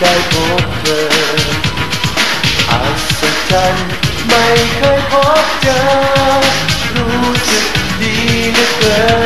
ได้พบเธออัศจรรย์ไม่เคยพบเจอรู้สึกดีเหลือเกิน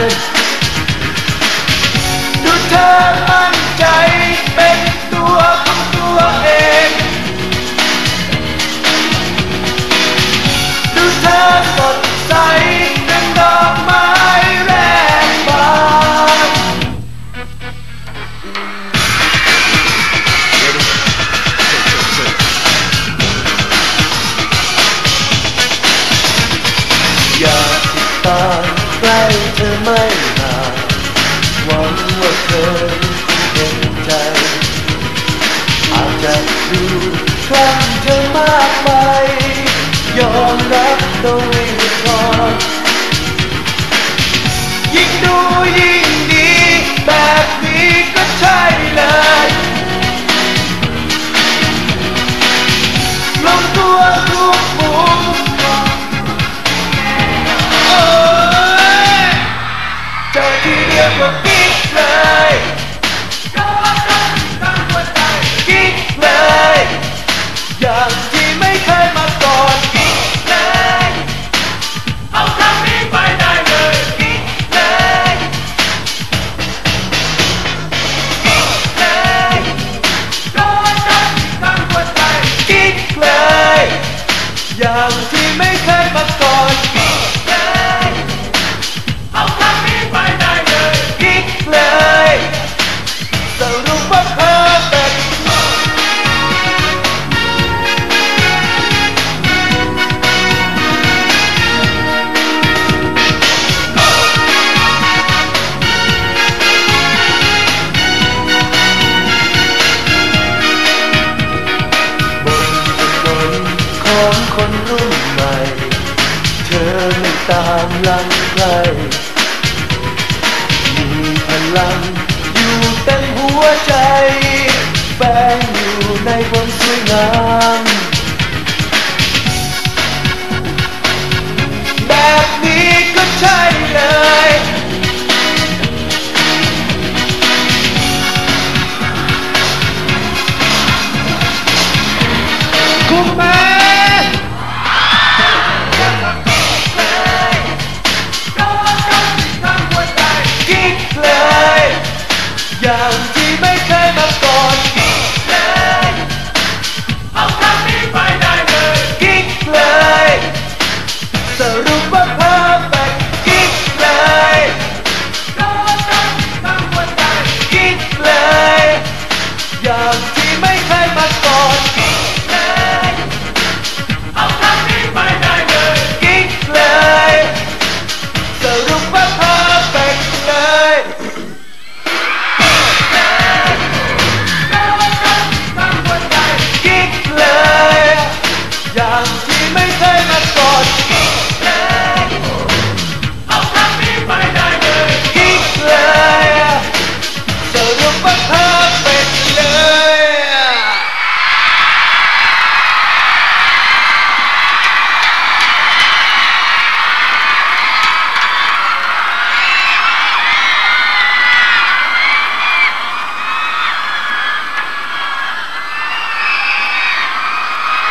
ตามใกล้เธอไม่นานหวังว่าเธอเห็นใจ อาจจะดูครั้งเธอมากไปย ทีเลังใคร มีพลังอยู่เต็มหัวใจแฝงอยู่ในความสวยงาม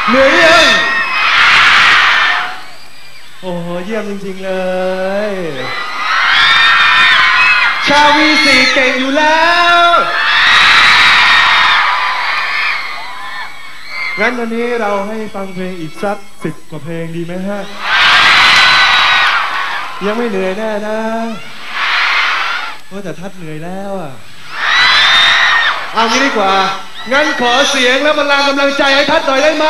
เหนื่อยยังโอ้โหเยี่ยมจริงๆเลย ชาวีสีเก่งอยู่แล้ว งั้นวันนี้เราให้ฟังเพลงอีกสักสิบกว่าเพลงดีไหมฮะ ยังไม่เหนื่อยแน่นะโอ้แต่ทัดเหนื่อยแล้วอะ เอางี้ดีกว่า งั้นขอเสียงและพลังกำลังใจให้ทัดหน่อยได้ไหม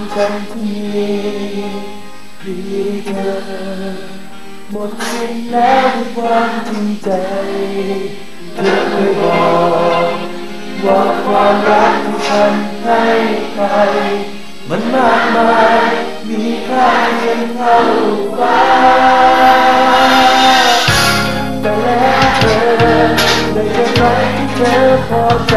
วิตของฉันที่มีเธอหมดสิ้นแล้วด้วยความจริงใจ เธอเคยบอกว่าความรักที่ฉันให้ไปมันมากมายมีค่าเงินเท่าฟ้าแต่แล้วเธอได้แค่ไหนที่เธอพอใจ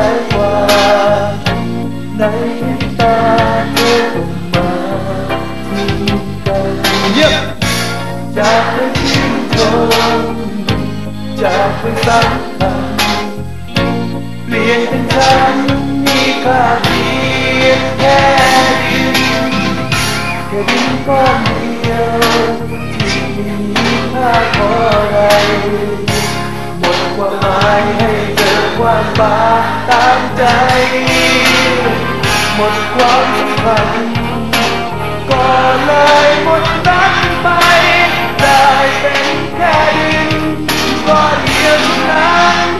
จากไปสำคัญเปลี่ยนเป็นฉันมีค่าเพียงแค่ดินแค่ดินก้อนเดียวที่มีค่าพออะไรหมดความหมายให้เจอความบาตามใจ หมดความสำคัญก็เลยหมด ดี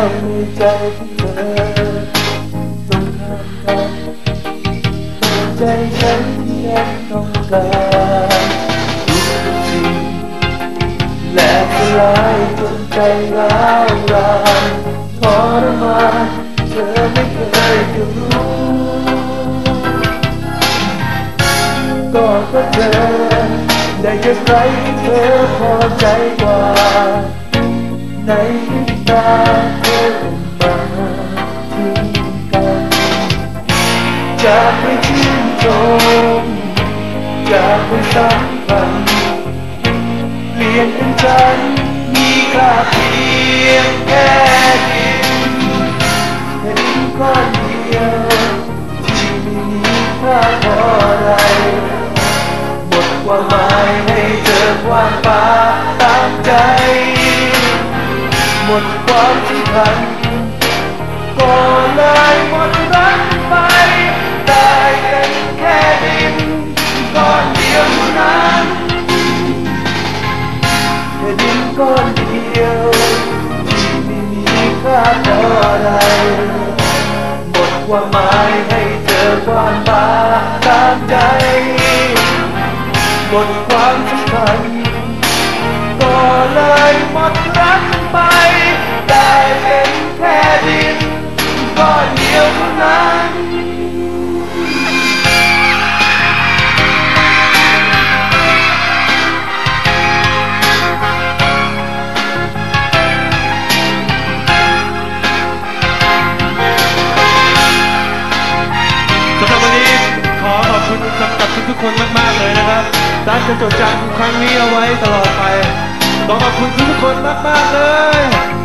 แล้ในใจของเธอตรงข้ามกันแต่ใจฉันยังต้องการทุกสิ่งและสลายจนใจร้าวรานทรมานเธอไม่เคยจะรู้ก็เพราะเธอได้เจอใครเธอพอใจกว่า ในตาเธอมาทิ้งกันจากไปชื่นชมจากไปสำคัญเปลี่ยนเป็นฉันมีค่าเพียงแค่ดินแค่นก้อนเดียวที่ไม่มีค่าพออะไรหมดความหมายให้เจอความป่าตามใจ มดความสำคัญก็เลยหมดรักไปได้เป็นแค่ดินก้อนเดียวเท่านั้นแค่ดินก้อนเดียวที่ไม่มีค่าเท่าไรหมดความหมาย กับทุกๆคนมากๆเลยนะครับรักจะจดจำครั้งนี้เอาไว้ตลอดไปต้องขอบคุณทุกๆคนมากๆเลย